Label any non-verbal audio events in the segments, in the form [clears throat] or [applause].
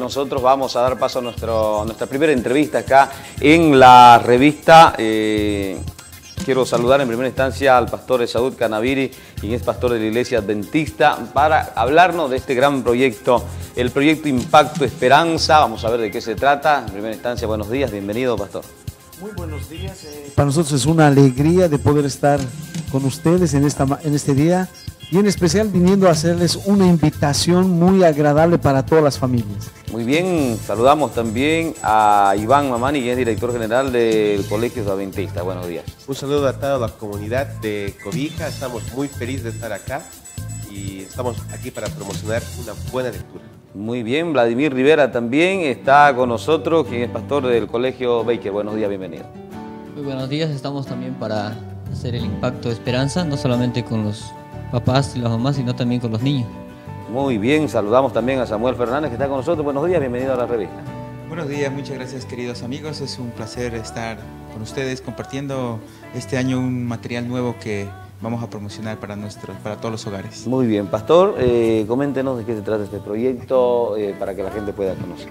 Nosotros vamos a dar paso a, nuestro, nuestra primera entrevista acá en la revista. Eh, quiero saludar en primera instancia al pastor Esaúd Canaviri, quien es pastor de la Iglesia Adventista, para hablarnos de este gran proyecto, el proyecto Impacto Esperanza. Vamos a ver de qué se trata. En primera instancia, buenos días, bienvenido, pastor. Muy buenos días. Eh. Para nosotros es una alegría de poder estar con ustedes en, esta, en este día y en especial viniendo a hacerles una invitación muy agradable para todas las familias. Muy bien, saludamos también a Iván Mamani, que es director general del Colegio Adventista. Buenos días. Un saludo a toda la comunidad de Cobija, estamos muy felices de estar acá y estamos aquí para promocionar una buena lectura. Muy bien, Vladimir Rivera también está con nosotros, quien es pastor del Colegio Baker. Buenos días, bienvenido. Muy buenos días, estamos también para hacer el impacto de esperanza, no solamente con los papás y las mamás, sino también con los niños. Muy bien, saludamos también a Samuel Fernández que está con nosotros. Buenos días, bienvenido a la revista. Buenos días, muchas gracias queridos amigos. Es un placer estar con ustedes compartiendo este año un material nuevo que vamos a promocionar para, nuestro, para todos los hogares. Muy bien, Pastor, eh, coméntenos de qué se trata este proyecto eh, para que la gente pueda conocer.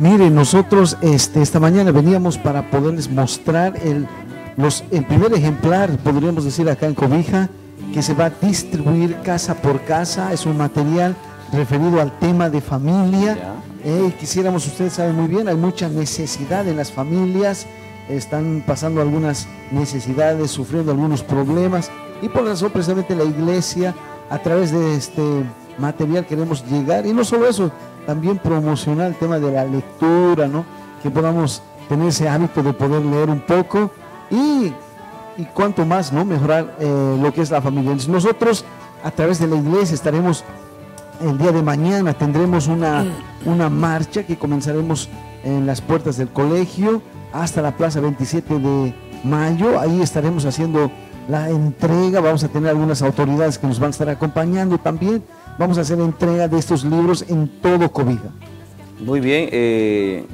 Mire, nosotros este, esta mañana veníamos para poderles mostrar el, los, el primer ejemplar, podríamos decir acá en Cobija, que se va a distribuir casa por casa. Es un material referido al tema de familia. Eh, quisiéramos, ustedes saben muy bien, hay mucha necesidad en las familias, están pasando algunas necesidades, sufriendo algunos problemas y por eso precisamente la iglesia a través de este material queremos llegar y no solo eso, también promocionar el tema de la lectura, ¿no? Que podamos tener ese hábito de poder leer un poco y y cuanto más no mejorar eh, lo que es la familia. nosotros a través de la iglesia estaremos el día de mañana, tendremos una, una marcha que comenzaremos en las puertas del colegio hasta la plaza 27 de mayo. Ahí estaremos haciendo la entrega, vamos a tener algunas autoridades que nos van a estar acompañando también. Vamos a hacer entrega de estos libros en todo Cobija. Muy bien, eh,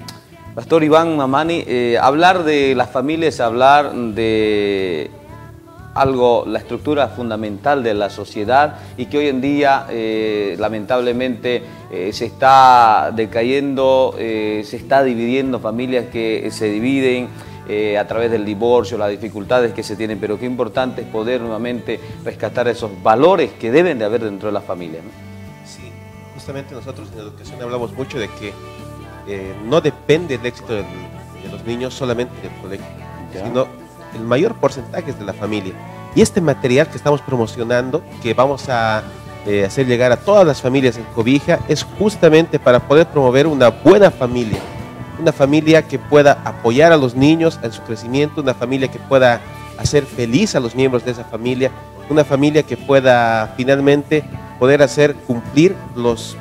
Pastor Iván Mamani, eh, hablar de las familias, hablar de algo, la estructura fundamental de la sociedad y que hoy en día eh, lamentablemente eh, se está decayendo, se está dividiendo familias que se dividen a través del divorcio, las dificultades que se tienen, pero qué importante es poder nuevamente rescatar esos valores que deben de haber dentro de la familia. Sí, justamente nosotros en educación hablamos mucho de que eh, no depende el éxito de, los niños solamente del colegio, sino el mayor porcentaje es de la familia. Y este material que estamos promocionando, que vamos a eh, hacer llegar a todas las familias en Cobija, es justamente para poder promover una buena familia, una familia que pueda apoyar a los niños en su crecimiento, una familia que pueda hacer feliz a los miembros de esa familia, una familia que pueda finalmente poder hacer cumplir los,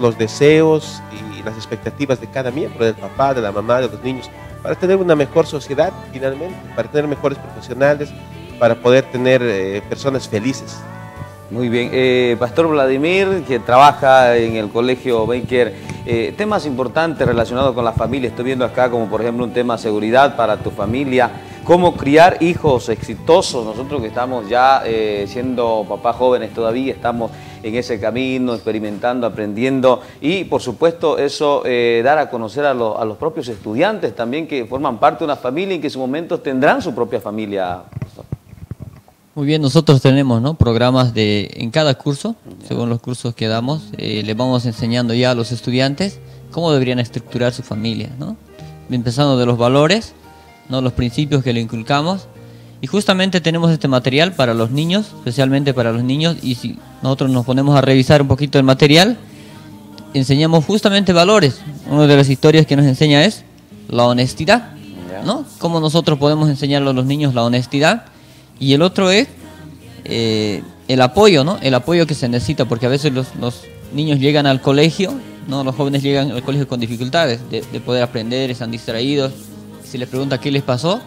los deseos y las expectativas de cada miembro, del papá, de la mamá, de los niños, para tener una mejor sociedad finalmente, para tener mejores profesionales, para poder tener eh, personas felices. Muy bien. Eh, Pastor Vladimir, que trabaja en el Colegio Baker, eh, temas importantes relacionados con la familia. Estoy viendo acá como por ejemplo un tema de seguridad para tu familia, cómo criar hijos exitosos. Nosotros que estamos ya siendo papás jóvenes todavía, estamos en ese camino, experimentando, aprendiendo y por supuesto eso eh, dar a conocer a, los propios estudiantes también que forman parte de una familia y que en su momento tendrán su propia familia. Muy bien, nosotros tenemos ¿no? programas de, en cada curso, según los cursos que damos, eh, les vamos enseñando ya a los estudiantes cómo deberían estructurar su familia, ¿no? empezando de los valores, ¿no? los principios que le inculcamos y justamente tenemos este material para los niños, especialmente para los niños, y si nosotros nos ponemos a revisar un poquito el material, enseñamos justamente valores. Una de las historias que nos enseña es la honestidad, ¿no? Cómo nosotros podemos enseñarle a los niños la honestidad. Y el otro es eh, el apoyo, ¿no? El apoyo que se necesita, porque a veces los, niños llegan al colegio, ¿no? Los jóvenes llegan al colegio con dificultades de, de poder aprender, están distraídos. Si les pregunta qué les pasó,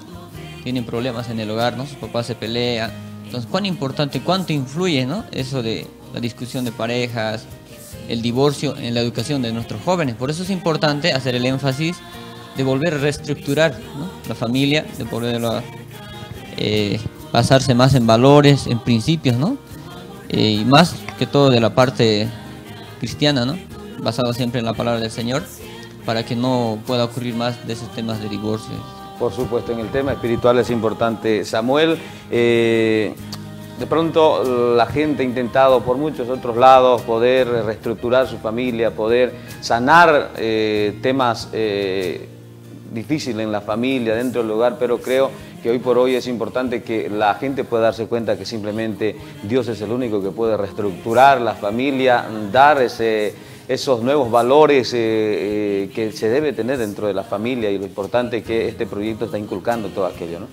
tienen problemas en el hogar, ¿no? Sus papás se pelean. Entonces, ¿cuán importante, cuánto influye, ¿no? Eso de la discusión de parejas, el divorcio en la educación de nuestros jóvenes. Por eso es importante hacer el énfasis de volver a reestructurar la familia, de volver eh, basarse más en valores, en principios, ¿no? Eh, y más que todo de la parte cristiana, ¿no? basado siempre en la palabra del Señor, para que no pueda ocurrir más de esos temas de divorcio. Por supuesto, en el tema espiritual es importante. Samuel, eh, de pronto la gente ha intentado por muchos otros lados poder reestructurar su familia, poder sanar eh, temas eh, difíciles en la familia, dentro del hogar, pero creo que hoy por hoy es importante que la gente pueda darse cuenta que simplemente Dios es el único que puede reestructurar la familia, dar ese esos nuevos valores eh, eh, que se debe tener dentro de la familia y lo importante que este proyecto está inculcando todo aquello, ¿no?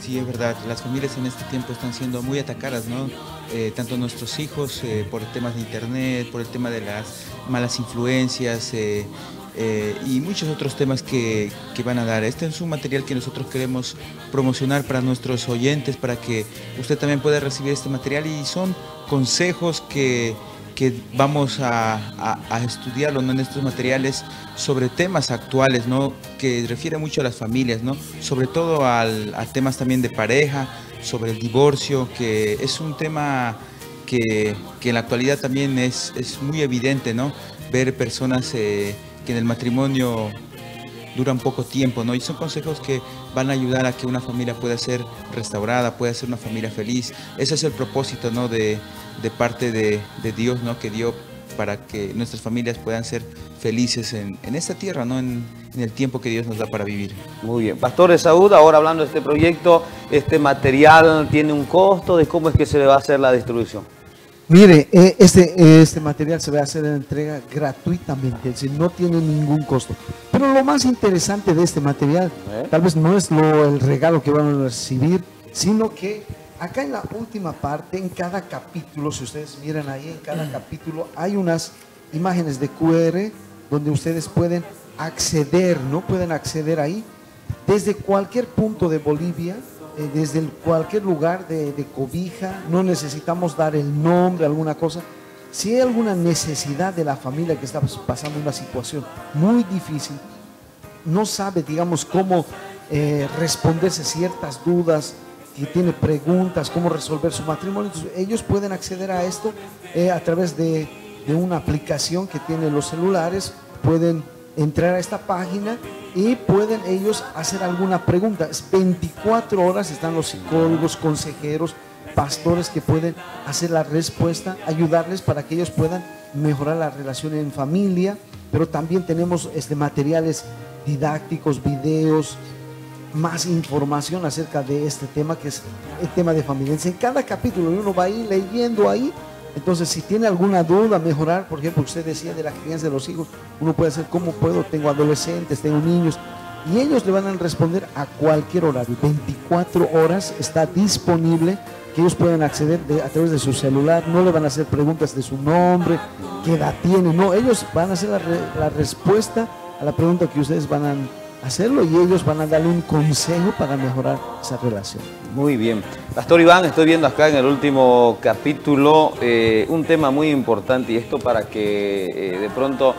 Sí, es verdad. Las familias en este tiempo están siendo muy atacadas, ¿no? Eh, tanto nuestros hijos por temas de internet, por el tema de las malas influencias y muchos otros temas que, que, van a dar. Este es un material que nosotros queremos promocionar para nuestros oyentes, para que usted también pueda recibir este material y son consejos que que vamos a, estudiarlo en estos materiales sobre temas actuales, ¿no? que refiere mucho a las familias, ¿no? sobre todo a temas también de pareja, sobre el divorcio, que es un tema que, en la actualidad también es, es muy evidente, ¿no? ver personas eh, que en el matrimonio duran poco tiempo, ¿no? Y son consejos que van a ayudar a que una familia pueda ser restaurada, pueda ser una familia feliz. Ese es el propósito, ¿no? De, de parte de, Dios, ¿no? Que dio para que nuestras familias puedan ser felices en, esta tierra, ¿no? En, el tiempo que Dios nos da para vivir. Muy bien. Pastor Saúd, ahora hablando de este proyecto, ¿este material tiene un costo? ¿De cómo es que se le va a hacer la distribución? Mire, eh, este, este material se va a hacer en entrega gratuitamente, es decir, no tiene ningún costo. Pero lo más interesante de este material, ¿Eh? tal vez no es lo, el regalo que van a recibir, sino que Acá en la última parte, en cada capítulo, si ustedes miran ahí, en cada [clears throat] capítulo hay unas imágenes de QR donde ustedes pueden acceder, ¿no? Pueden acceder ahí desde cualquier punto de Bolivia, eh, desde cualquier lugar de, de, cobija, no necesitamos dar el nombre, alguna cosa. Si hay alguna necesidad de la familia que está pasando una situación muy difícil, no sabe, digamos, cómo eh, responderse ciertas dudas, y tiene preguntas, cómo resolver su matrimonio, ellos pueden acceder a esto eh, a través de, una aplicación que tienen los celulares, pueden entrar a esta página y pueden ellos hacer alguna pregunta. Es 24 horas, están los psicólogos, consejeros, pastores que pueden hacer la respuesta, ayudarles para que ellos puedan mejorar la relación en familia, pero también tenemos este, materiales didácticos, videos, más información acerca de este tema que es el tema de familia. En cada capítulo uno va a ir leyendo ahí. Entonces, si tiene alguna duda, mejorar, por ejemplo, usted decía de la crianza de los hijos, uno puede hacer cómo puedo, tengo adolescentes, tengo niños, y ellos le van a responder a cualquier horario. 24 horas está disponible que ellos pueden acceder a través de su celular, no le van a hacer preguntas de su nombre, qué edad tiene, no, ellos van a hacer la, la respuesta a la pregunta que ustedes van a hacerlo y ellos van a darle un consejo para mejorar esa relación. Muy bien. Pastor Iván, estoy viendo acá en el último capítulo eh, un tema muy importante y esto para que eh, de pronto,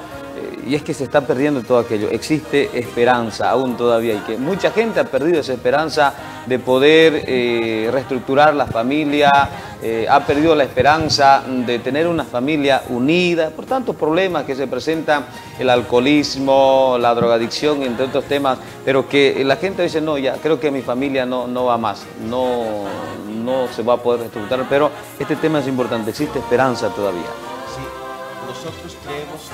y es que se está perdiendo todo aquello, existe esperanza aún todavía y que mucha gente ha perdido esa esperanza de poder reestructurar la familia, eh, ha perdido la esperanza de tener una familia unida, por tantos problemas que se presentan, el alcoholismo, la drogadicción, entre otros temas, pero que la gente dice, no, ya creo que mi familia no, no va más, no, no se va a poder reestructurar, pero este tema es importante, existe esperanza todavía. Sí, nosotros creemos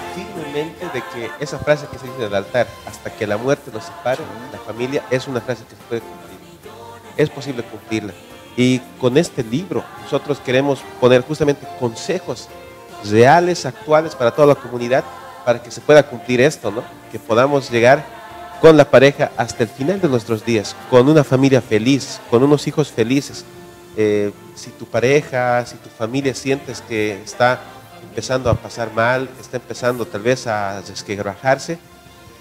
firmemente de que esa frase que se dice del altar, hasta que la muerte nos separe, la familia, es una frase que se puede cumplir, es posible cumplirla. Y con este libro nosotros queremos poner justamente consejos reales, actuales para toda la comunidad, para que se pueda cumplir esto, ¿no? Que podamos llegar con la pareja hasta el final de nuestros días, con una familia feliz, con unos hijos felices. Eh, si tu pareja, si tu familia sientes que está empezando a pasar mal, está empezando tal vez a desquebrajarse,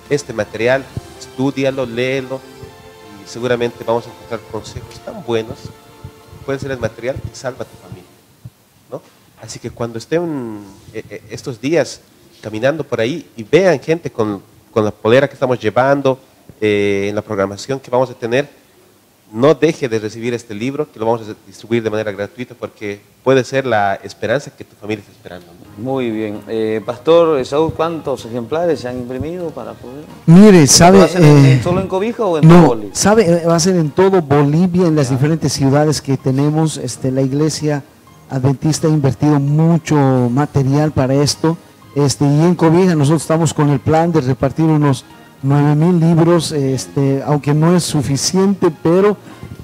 este material, estudialo, léelo y seguramente vamos a encontrar consejos tan buenos puede ser el material que salva a tu familia. ¿no? Así que cuando estén eh, eh, estos días caminando por ahí y vean gente con, con la polera que estamos llevando, eh, en la programación que vamos a tener, no deje de recibir este libro, que lo vamos a distribuir de manera gratuita porque puede ser la esperanza que tu familia está esperando. Muy bien. Eh, Pastor Saúl, ¿cuántos ejemplares se han imprimido para poder...? Mire, sabe... ¿Va a ser en- eh, solo en Cobija o en No, todo Bolivia? sabe, eh, va a ser en todo Bolivia, en las diferentes ciudades que tenemos. Este, la iglesia adventista ha invertido mucho material para esto. Este, y en Cobija nosotros estamos con el plan de repartir unos 9 mil libros, este, aunque no es suficiente, pero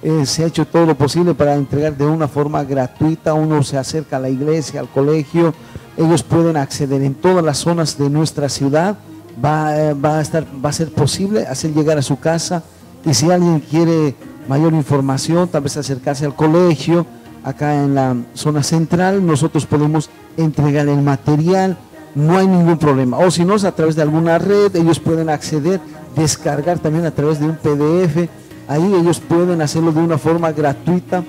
eh, se ha hecho todo lo posible para entregar de una forma gratuita. Uno se acerca a la iglesia, al colegio, ellos pueden acceder en todas las zonas de nuestra ciudad. Va, eh, va, a estar, va a ser posible hacer llegar a su casa y si alguien quiere mayor información, tal vez acercarse al colegio, acá en la zona central, nosotros podemos entregar el material, no hay ningún problema. O si no, es a través de alguna red, ellos pueden acceder, descargar también a través de un PDF, ahí ellos pueden hacerlo de una forma gratuita.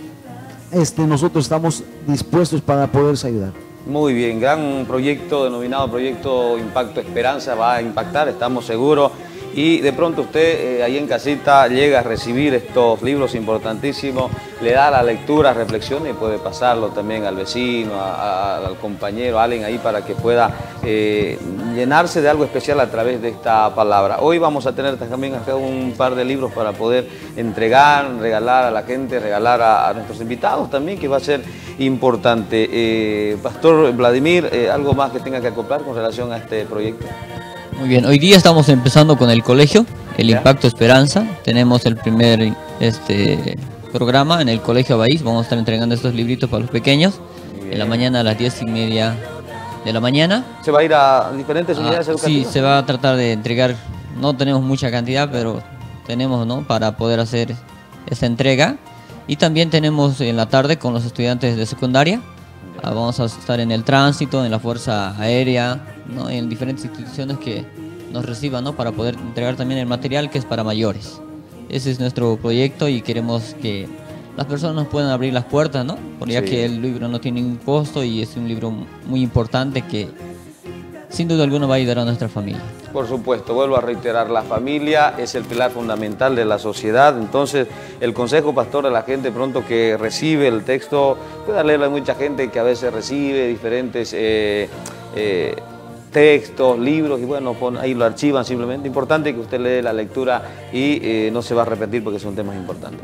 Este, nosotros estamos dispuestos para poderles ayudar. Muy bien, gran proyecto denominado Proyecto Impacto Esperanza va a impactar, estamos seguros. Y de pronto usted eh, ahí en casita llega a recibir estos libros importantísimos, le da la lectura, reflexiona y puede pasarlo también al vecino, al compañero, a alguien ahí para que pueda eh, llenarse de algo especial a través de esta palabra. Hoy vamos a tener también acá un par de libros para poder entregar, regalar a la gente, regalar a, nuestros invitados también, que va a ser importante. Eh, Pastor Vladimir, ¿algo más que tenga que acoplar con relación a este proyecto? Muy bien, hoy día estamos empezando con el colegio, el Ya. Impacto Esperanza. Tenemos el primer este, programa en el Colegio Abaís. Vamos a estar entregando estos libritos para los pequeños. En la mañana a las diez y media de la mañana. ¿Se va a ir a diferentes Ah, unidades sí, educativas? se va a tratar de entregar, no tenemos mucha cantidad, pero tenemos, ¿no? Para poder hacer esta entrega. Y también tenemos en la tarde con los estudiantes de secundaria. Ah, vamos a estar en el tránsito, en la Fuerza Aérea, ¿no? en diferentes instituciones que nos reciban, ¿no? Para poder entregar también el material que es para mayores. Ese es nuestro proyecto y queremos que las personas nos puedan abrir las puertas, ¿no? Porque ya que el libro no tiene ningún costo y es un libro muy importante que sin duda alguna va a ayudar a nuestra familia. Por supuesto, vuelvo a reiterar, la familia es el pilar fundamental de la sociedad, entonces el consejo pastor de la gente pronto que recibe el texto, puede leerlo a mucha gente que a veces recibe diferentes eh, eh, textos, libros y bueno, ahí lo archivan simplemente. Importante que usted lee la lectura y eh, no se va a repetir porque son temas importantes.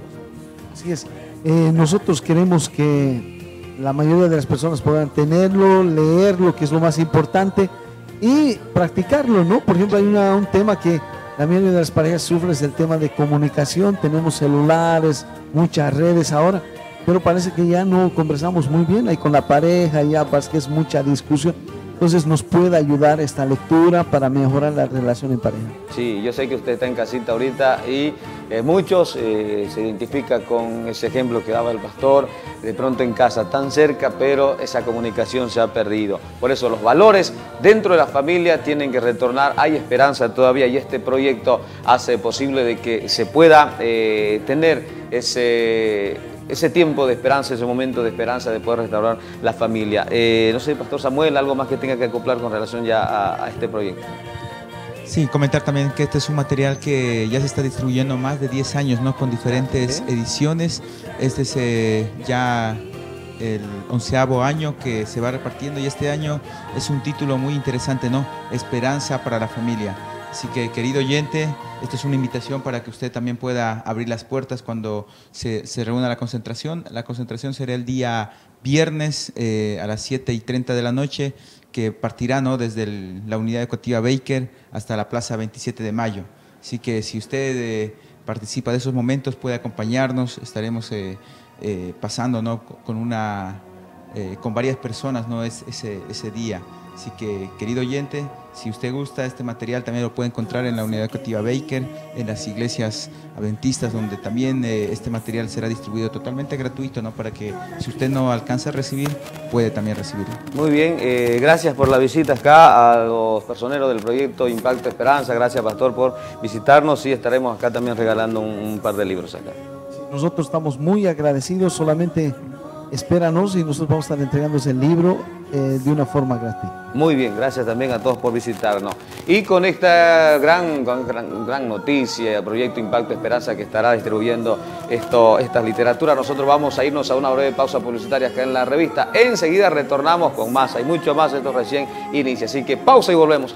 Así es. Nosotros queremos que la mayoría de las personas puedan tenerlo, leerlo, que es lo más importante, y practicarlo, ¿no? Por ejemplo, hay una- un tema que la mayoría de las parejas sufren, es el tema de comunicación. Tenemos celulares, muchas redes ahora, pero parece que ya no conversamos muy bien ahí con la pareja, ya parece que es mucha discusión. Entonces nos puede ayudar esta lectura para mejorar la relación en pareja. Sí, yo sé que usted está en casita ahorita y eh, muchos eh, se identifican con ese ejemplo que daba el pastor, de pronto en casa tan cerca, pero esa comunicación se ha perdido. Por eso los valores dentro de la familia tienen que retornar, hay esperanza todavía y este proyecto hace posible de que se pueda eh, tener ese, ese tiempo de esperanza, ese momento de esperanza de poder restaurar la familia. Eh, no sé, Pastor Samuel, algo más que tenga que acoplar con relación ya a- a este proyecto. Sí, comentar también que este es un material que ya se está distribuyendo más de 10 años, ¿no? Con diferentes ediciones. Este es eh, ya el onceavo año que se va repartiendo y este año es un título muy interesante, ¿no? Esperanza para la familia. Así que, querido oyente, esto es una invitación para que usted también pueda abrir las puertas cuando se, se reúna la concentración. La concentración será el día viernes eh, a las 7 y 30 de la noche, que partirá ¿no? desde la unidad educativa Baker hasta la plaza 27 de mayo. Así que si usted eh, participa de esos momentos, puede acompañarnos, estaremos eh, eh, pasando ¿no? con, una, eh, con varias personas ¿no? Es- ese, ese día. Así que, querido oyente, si usted gusta este material, también lo puede encontrar en la unidad educativa Baker, en las iglesias adventistas, donde también eh, este material será distribuido totalmente gratuito, ¿no? Para que si usted no alcanza a recibir, puede también recibirlo. Muy bien, eh, gracias por la visita acá a los personeros del proyecto Impacto Esperanza. Gracias, Pastor, por visitarnos y estaremos acá también regalando un, un par de libros acá. Nosotros estamos muy agradecidos, solamente espéranos y nosotros vamos a estar entregando ese libro eh, de una forma gratis. Muy bien, gracias también a todos por visitarnos. Y con esta gran, gran, gran noticia, Proyecto Impacto Esperanza que estará distribuyendo esto, estas literaturas, nosotros vamos a irnos a una breve pausa publicitaria acá en la revista. Enseguida retornamos con más, hay mucho más, esto recién inicia. Así que pausa y volvemos.